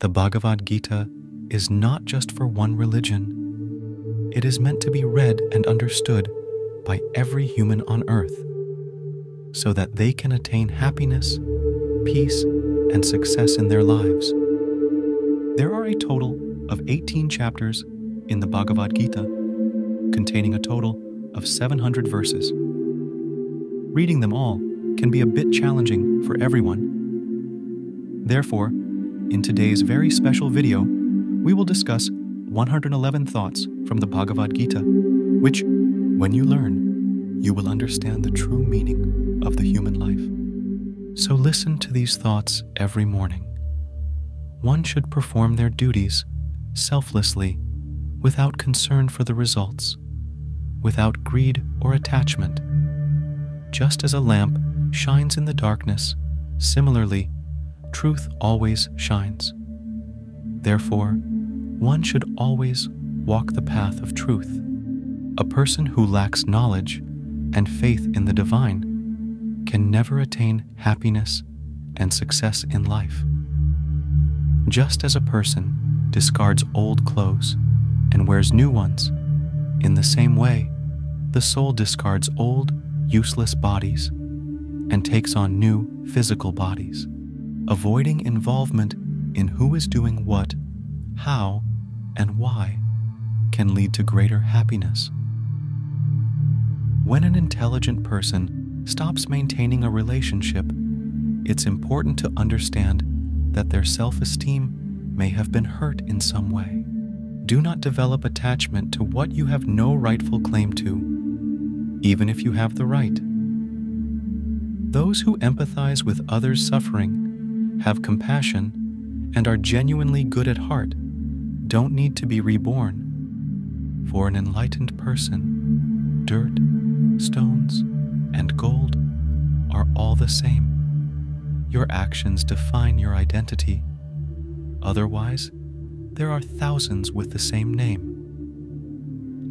The Bhagavad Gita is not just for one religion. It is meant to be read and understood by every human on earth so that they can attain happiness, peace, and success in their lives. There are a total of 18 chapters in the Bhagavad Gita, containing a total of 700 verses. Reading them all can be a bit challenging for everyone. Therefore, in today's very special video, we will discuss 111 thoughts from the Bhagavad Gita, which, when you learn, you will understand the true meaning of the human life. So listen to these thoughts every morning. One should perform their duties selflessly, without concern for the results, without greed or attachment. Just as a lamp shines in the darkness, similarly, truth always shines. Therefore, one should always walk the path of truth. A person who lacks knowledge and faith in the divine can never attain happiness and success in life. Just as a person discards old clothes and wears new ones, in the same way, the soul discards old, useless bodies and takes on new physical bodies. Avoiding involvement in who is doing what, how, and why can lead to greater happiness. When an intelligent person stops maintaining a relationship, it's important to understand that their self esteem may have been hurt in some way. Do not develop attachment to what you have no rightful claim to, even if you have the right. Those who empathize with others' suffering, have compassion, and are genuinely good at heart don't need to be reborn. For an enlightened person, dirt, stones, and gold are all the same. Your actions define your identity. Otherwise, there are thousands with the same name.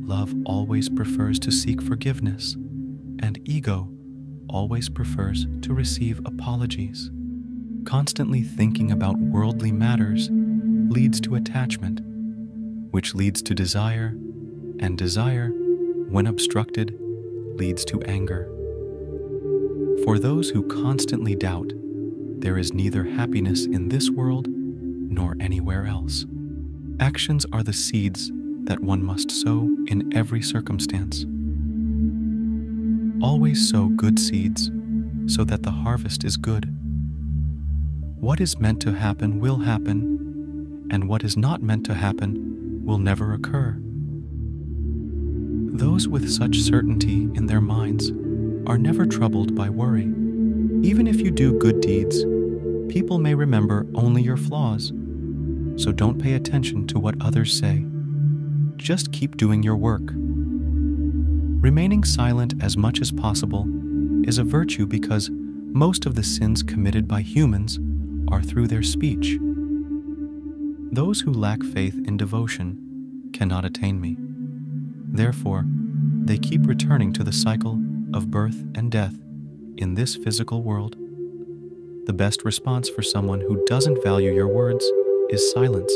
Love always prefers to seek forgiveness, and ego always prefers to receive apologies. Constantly thinking about worldly matters leads to attachment, which leads to desire, and desire, when obstructed, leads to anger. For those who constantly doubt, there is neither happiness in this world nor anywhere else. Actions are the seeds that one must sow in every circumstance. Always sow good seeds so that the harvest is good. What is meant to happen will happen, and what is not meant to happen will never occur. Those with such certainty in their minds are never troubled by worry. Even if you do good deeds, people may remember only your flaws, so don't pay attention to what others say. Just keep doing your work. Remaining silent as much as possible is a virtue because most of the sins committed by humans are through their speech. Those who lack faith in devotion cannot attain me. Therefore, they keep returning to the cycle of birth and death in this physical world. The best response for someone who doesn't value your words is silence.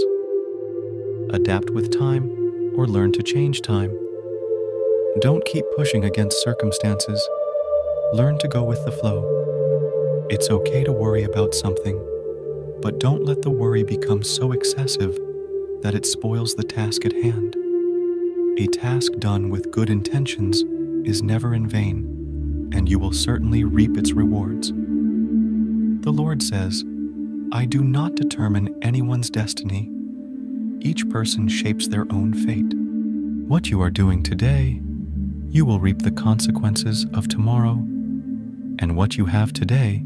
Adapt with time or learn to change time. Don't keep pushing against circumstances. Learn to go with the flow. It's okay to worry about something, but don't let the worry become so excessive that it spoils the task at hand. A task done with good intentions is never in vain, and you will certainly reap its rewards. The Lord says, I do not determine anyone's destiny. Each person shapes their own fate. What you are doing today you will reap the consequences of tomorrow, and what you have today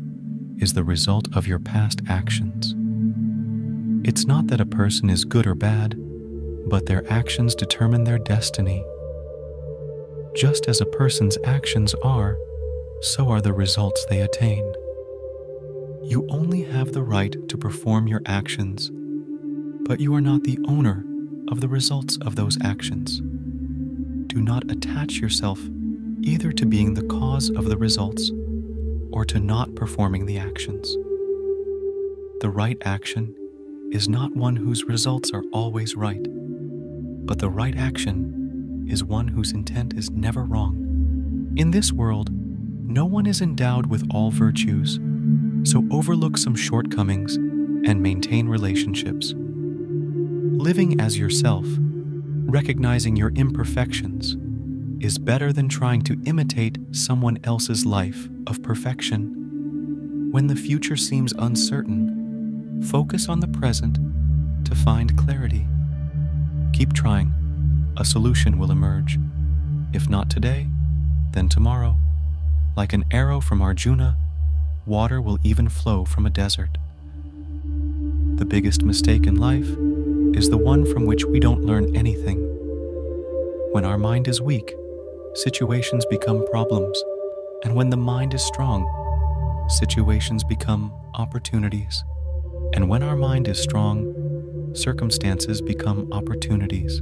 is the result of your past actions. It's not that a person is good or bad, but their actions determine their destiny. Just as a person's actions are, so are the results they attain. You only have the right to perform your actions, but you are not the owner of the results of those actions do not attach yourself either to being the cause of the results or to not performing the actions. The right action is not one whose results are always right, but the right action is one whose intent is never wrong. In this world, no one is endowed with all virtues, so overlook some shortcomings and maintain relationships. Living as yourself, recognizing your imperfections, is better than trying to imitate someone else's life of perfection. When the future seems uncertain, focus on the present to find clarity. Keep trying. A solution will emerge. If not today, then tomorrow. Like an arrow from Arjuna, water will even flow from a desert. The biggest mistake in life is the one from which we don't learn anything. When our mind is weak, situations become problems, and when the mind is strong, situations become opportunities. And when our mind is strong, circumstances become opportunities.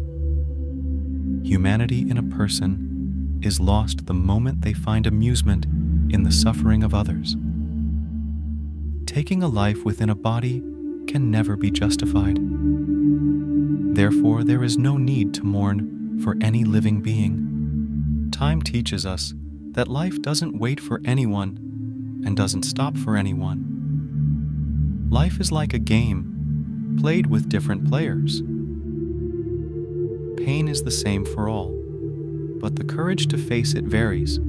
Humanity in a person is lost the moment they find amusement in the suffering of others. Taking a life within a body can never be justified. Therefore, there is no need to mourn for any living being. Time teaches us that life doesn't wait for anyone and doesn't stop for anyone. Life is like a game, played with different players. Pain is the same for all, but the courage to face it varies.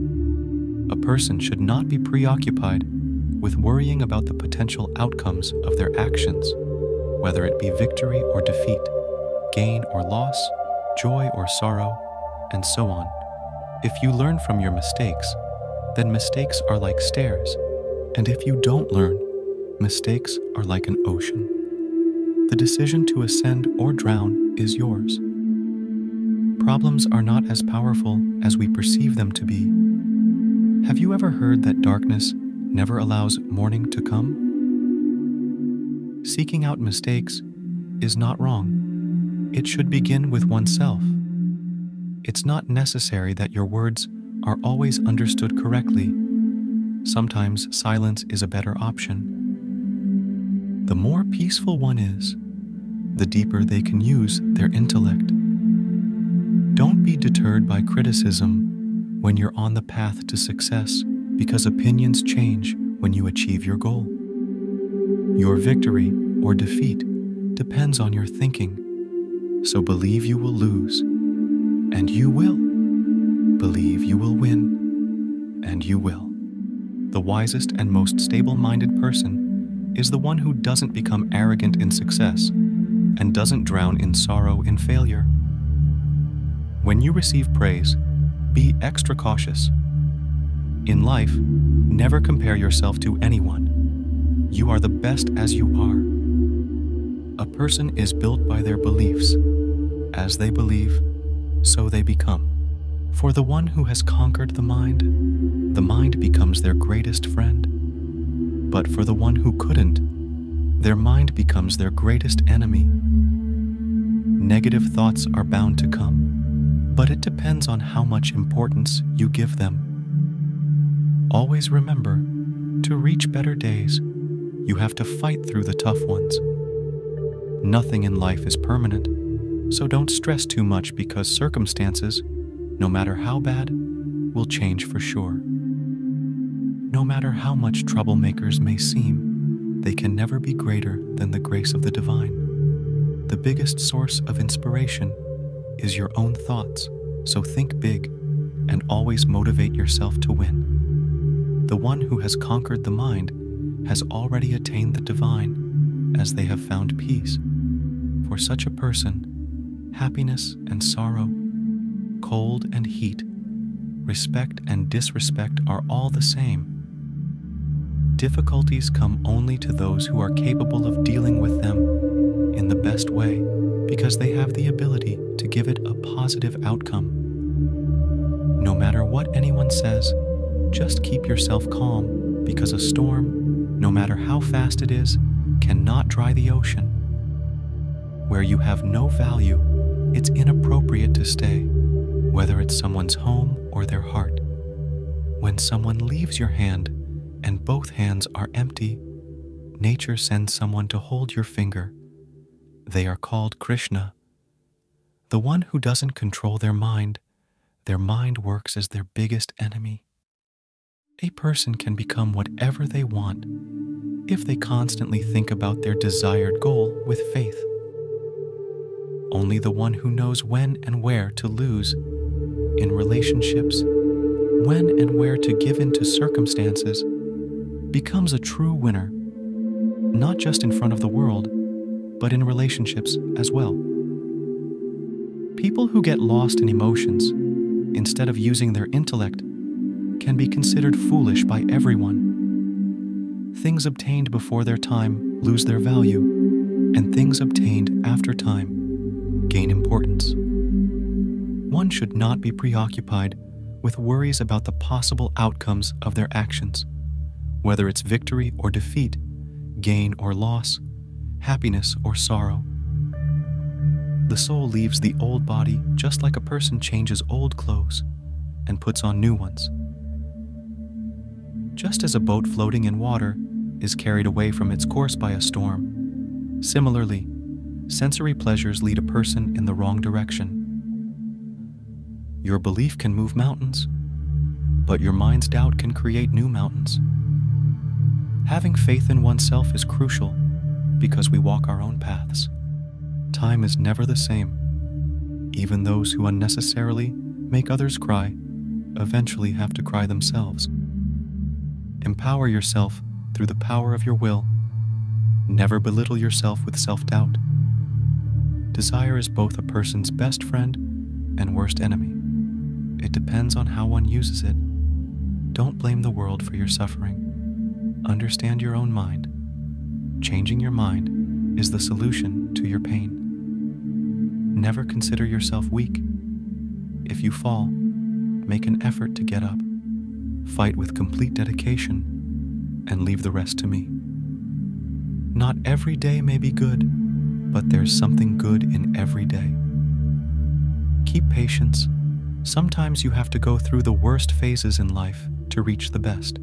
A person should not be preoccupied with worrying about the potential outcomes of their actions, whether it be victory or defeat, gain or loss, joy or sorrow, and so on. If you learn from your mistakes, then mistakes are like stairs. And if you don't learn, mistakes are like an ocean. The decision to ascend or drown is yours. Problems are not as powerful as we perceive them to be. Have you ever heard that darkness never allows morning to come? Seeking out mistakes is not wrong. It should begin with oneself it's not necessary that your words are always understood correctly. Sometimes silence is a better option. The more peaceful one is, the deeper they can use their intellect. Don't be deterred by criticism when you're on the path to success because opinions change when you achieve your goal. Your victory or defeat depends on your thinking, so believe you will lose and you will. Believe you will win, and you will. The wisest and most stable minded person is the one who doesn't become arrogant in success and doesn't drown in sorrow in failure. When you receive praise, be extra cautious. In life, never compare yourself to anyone. You are the best as you are. A person is built by their beliefs. As they believe, so they become. For the one who has conquered the mind, the mind becomes their greatest friend. But for the one who couldn't, their mind becomes their greatest enemy. Negative thoughts are bound to come, but it depends on how much importance you give them. Always remember, to reach better days, you have to fight through the tough ones. Nothing in life is permanent so don't stress too much because circumstances, no matter how bad, will change for sure. No matter how much troublemakers may seem, they can never be greater than the grace of the divine. The biggest source of inspiration is your own thoughts, so think big and always motivate yourself to win. The one who has conquered the mind has already attained the divine, as they have found peace. For such a person, happiness and sorrow, cold and heat, respect and disrespect are all the same. Difficulties come only to those who are capable of dealing with them in the best way because they have the ability to give it a positive outcome. No matter what anyone says, just keep yourself calm because a storm, no matter how fast it is, cannot dry the ocean. Where you have no value, it's inappropriate to stay, whether it's someone's home or their heart. When someone leaves your hand and both hands are empty, nature sends someone to hold your finger They are called Krishna. The one who doesn't control their mind, their mind works as their biggest enemy. A person can become whatever they want if they constantly think about their desired goal with faith. Only the one who knows when and where to lose in relationships, when and where to give in to circumstances, becomes a true winner, not just in front of the world, but in relationships as well. People who get lost in emotions instead of using their intellect can be considered foolish by everyone. Things obtained before their time lose their value, and things obtained after time gain importance. One should not be preoccupied with worries about the possible outcomes of their actions, whether it's victory or defeat, gain or loss, happiness or sorrow. The soul leaves the old body just like a person changes old clothes and puts on new ones. Just as a boat floating in water is carried away from its course by a storm, similarly, sensory pleasures lead a person in the wrong direction. Your belief can move mountains, but your mind's doubt can create new mountains. Having faith in oneself is crucial because we walk our own paths. Time is never the same. Even those who unnecessarily make others cry eventually have to cry themselves. Empower yourself through the power of your will. Never belittle yourself with self doubt. Desire is both a person's best friend and worst enemy. It depends on how one uses it. Don't blame the world for your suffering. Understand your own mind Changing your mind is the solution to your pain. Never consider yourself weak. If you fall, make an effort to get up. Fight with complete dedication and leave the rest to me. Not every day may be good, but there's something good in every day. Keep patience. Sometimes you have to go through the worst phases in life to reach the best.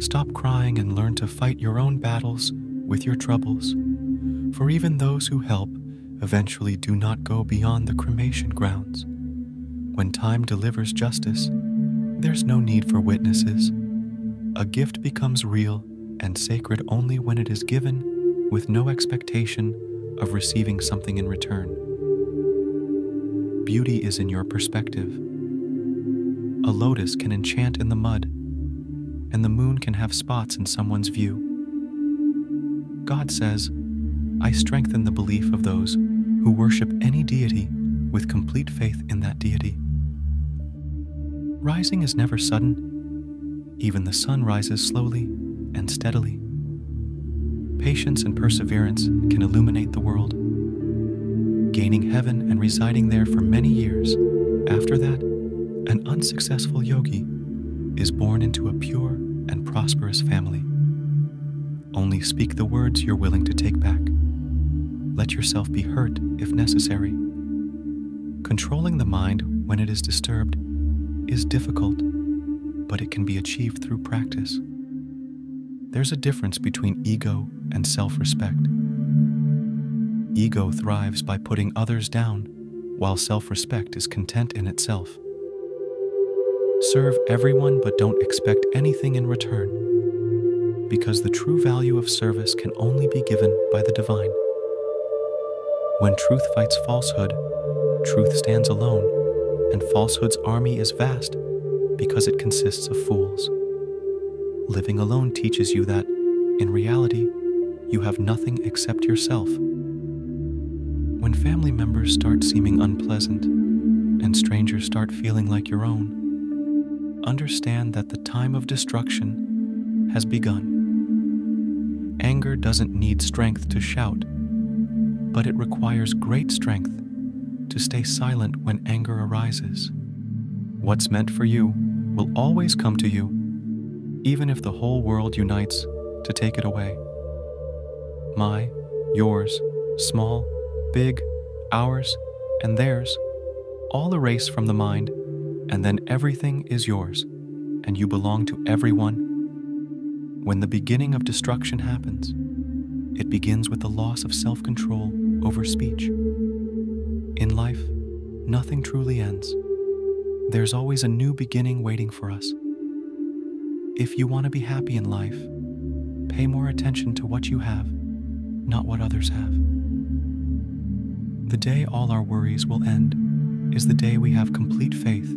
Stop crying and learn to fight your own battles with your troubles. For even those who help eventually do not go beyond the cremation grounds. When time delivers justice, there's no need for witnesses. A gift becomes real and sacred only when it is given with no expectation of receiving something in return. Beauty is in your perspective. A lotus can enchant in the mud and the moon can have spots in someone's view. God says, I strengthen the belief of those who worship any deity with complete faith in that deity. Rising is never sudden. Even the sun rises slowly and steadily. Patience and perseverance can illuminate the world. Gaining heaven and residing there for many years, after that, an unsuccessful yogi is born into a pure and prosperous family. Only speak the words you're willing to take back. Let yourself be hurt if necessary. Controlling the mind when it is disturbed is difficult, but it can be achieved through practice. There's a difference between ego and self respect. Ego thrives by putting others down, while self respect is content in itself. Serve everyone, but don't expect anything in return, because the true value of service can only be given by the divine. When truth fights falsehood, truth stands alone, and falsehood's army is vast because it consists of fools. Living alone teaches you that, in reality, you have nothing except yourself. When family members start seeming unpleasant and strangers start feeling like your own, understand that the time of destruction has begun. Anger doesn't need strength to shout, but it requires great strength to stay silent when anger arises. What's meant for you will always come to you, even if the whole world unites to take it away. My, yours, small, big, ours, and theirs, all erase from the mind and then everything is yours, and you belong to everyone. When the beginning of destruction happens, it begins with the loss of self control over speech. In life, nothing truly ends. There's always a new beginning waiting for us. If you want to be happy in life, pay more attention to what you have, not what others have. The day all our worries will end is the day we have complete faith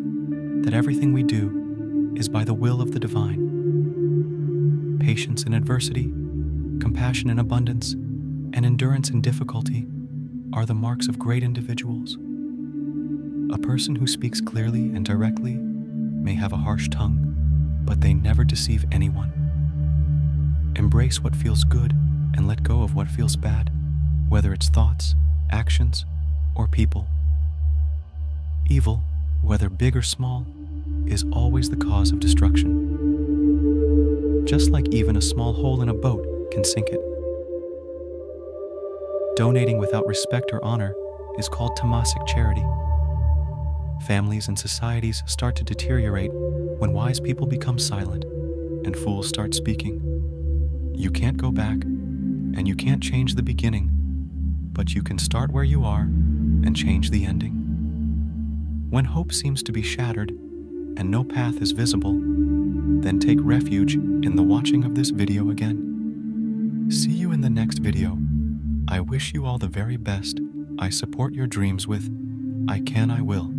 that everything we do is by the will of the divine. Patience in adversity, compassion in abundance, and endurance in difficulty are the marks of great individuals. A person who speaks clearly and directly may have a harsh tongue but they never deceive anyone. Embrace what feels good and let go of what feels bad, whether it's thoughts, actions, or people. Evil, whether big or small, is always the cause of destruction. Just like even a small hole in a boat can sink it. Donating without respect or honor is called tamasic charity. Families and societies start to deteriorate when wise people become silent and fools start speaking. You can't go back, and you can't change the beginning, but you can start where you are and change the ending. When hope seems to be shattered and no path is visible, then take refuge in the watching of this video again. See you in the next video. I wish you all the very best. I support your dreams with I Can, I Will.